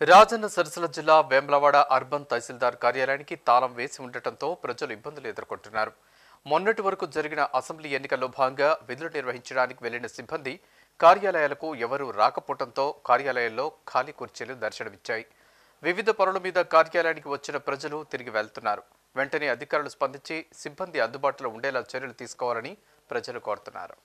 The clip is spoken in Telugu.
రాజన్న సిరిసిల్ల జిల్లా వేమ్లవాడ అర్బన్ తహసీల్దార్ కార్యాలయానికి తాళం వేసి ఉండటంతో ప్రజలు ఇబ్బందులు ఎదుర్కొంటున్నారు. మొన్నటి వరకు జరిగిన అసెంబ్లీ ఎన్నికల్లో భాగంగా విధులు నిర్వహించడానికి వెళ్ళిన సిబ్బంది కార్యాలయాలకు ఎవరూ రాకపోవడంతో కార్యాలయాల్లో ఖాళీ కుర్చీలు దర్శనమిచ్చాయి. వివిధ పనుల మీద కార్యాలయానికి వచ్చిన ప్రజలు తిరిగి వెళ్తున్నారు. వెంటనే అధికారులు స్పందించి సిబ్బంది అందుబాటులో ఉండేలా చర్యలు తీసుకోవాలని ప్రజలు కోరుతున్నారు.